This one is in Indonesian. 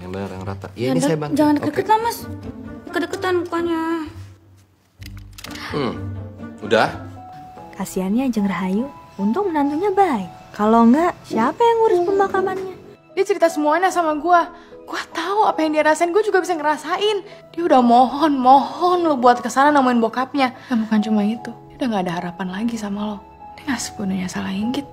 Yang benar yang rata. iya Ya, ini saya bantu. Jangan deket okay. lah mas. Kedeketan mukanya. Hmm. Udah? Kasiannya Jeng Rahayu, untung menantunya baik. Kalau enggak, siapa yang ngurus pemakamannya? Dia cerita semuanya sama gue. Gue tahu apa yang dia rasain, gue juga bisa ngerasain. Dia udah mohon, mohon lo buat ke sana nemuin bokapnya. ya bukan cuma itu, dia udah gak ada harapan lagi sama lo. Dia gak sepenuhnya salah inggit